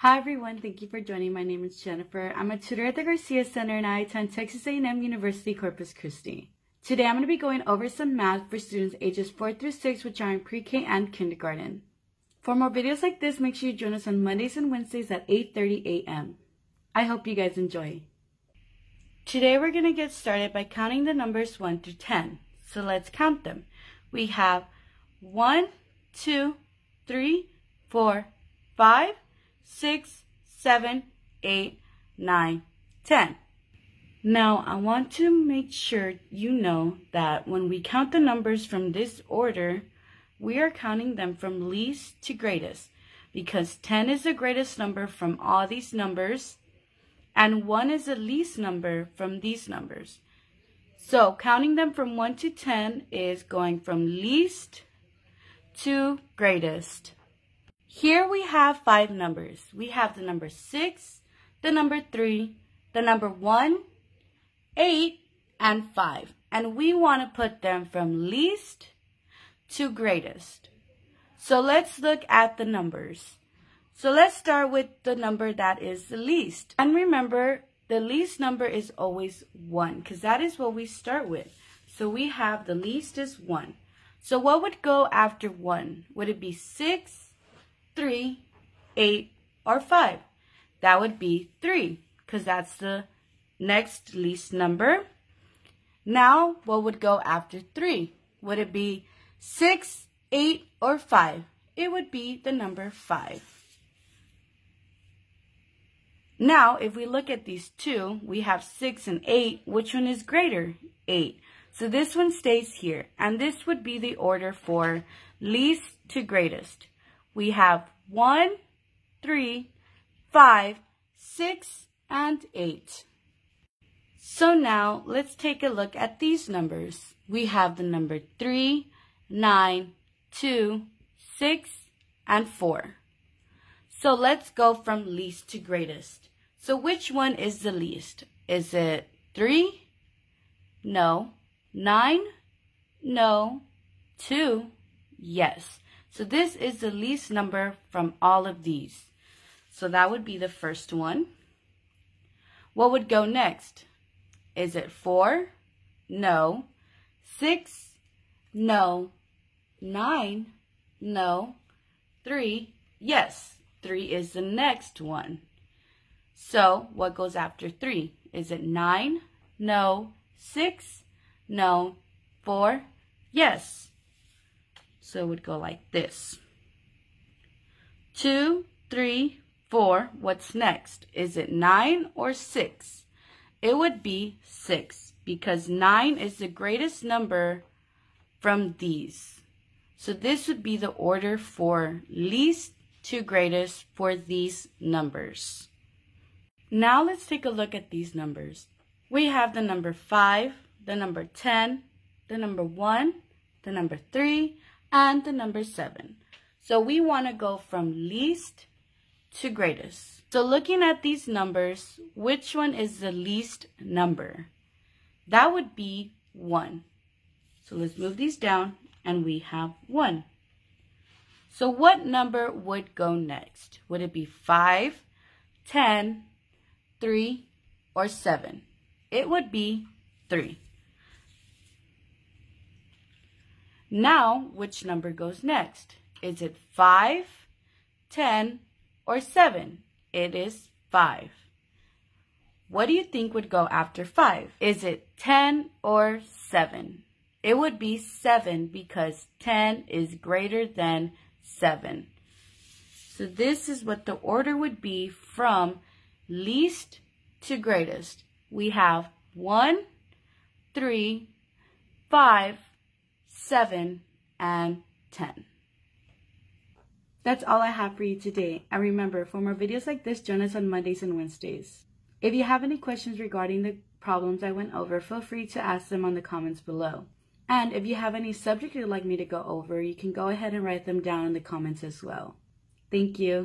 Hi everyone, thank you for joining. My name is Jennifer. I'm a tutor at the Garcia Center and I attend Texas A&M University Corpus Christi. Today I'm going to be going over some math for students ages 4 through 6 which are in pre-K and kindergarten. For more videos like this, make sure you join us on Mondays and Wednesdays at 8.30 a.m. I hope you guys enjoy. Today we're going to get started by counting the numbers 1 through 10. So let's count them. We have 1, 2, 3, 4, 5, 6, 7, 8, 9, 10. Now, I want to make sure you know that when we count the numbers from this order, we are counting them from least to greatest because 10 is the greatest number from all these numbers and 1 is the least number from these numbers. So counting them from 1 to 10 is going from least to greatest. Here we have five numbers. We have the number 6, the number 3, the number 1, 8, and 5. And we want to put them from least to greatest. So let's look at the numbers. So let's start with the number that is the least. And remember, the least number is always 1 because that is what we start with. So we have the least is 1. So what would go after 1? Would it be 6, 3, 8, or 5? That would be 3 because that's the next least number. Now, what would go after 3? Would it be 6, 8, or 5? It would be the number 5. Now, if we look at these two, we have 6 and 8. Which one is greater? 8. So this one stays here. And this would be the order for least to greatest. We have 1, 3, 5, 6, and 8. So now let's take a look at these numbers. We have the number 3, 9, 2, 6, and 4. So let's go from least to greatest. So which one is the least? Is it 3? No. 9? No. 2? Yes. So this is the least number from all of these. So that would be the first one. What would go next? Is it 4? No. 6? No. 9? No. 3? Yes. 3 is the next one. So what goes after 3? Is it 9? No. 6? No. Four? Yes. So it would go like this. Two, three, four. What's next? Is it nine or six? It would be six because nine is the greatest number from these. So this would be the order for least to greatest for these numbers. Now let's take a look at these numbers. We have the number 5, the number 10, the number 1, the number 3, and the number 7. So we want to go from least to greatest. So looking at these numbers, which one is the least number? That would be 1. So let's move these down, and we have 1. So what number would go next? Would it be 5, 10, 3, or 7? It would be 3. Now, which number goes next? Is it 5, 10, or 7? It is 5. What do you think would go after 5? Is it 10 or 7? It would be 7 because 10 is greater than 7. So this is what the order would be from least to greatest. We have 1, 3, 5, 7, and 10. That's all I have for you today. And remember, for more videos like this, join us on Mondays and Wednesdays. If you have any questions regarding the problems I went over, feel free to ask them on the comments below. And if you have any subject you'd like me to go over, you can go ahead and write them down in the comments as well. Thank you.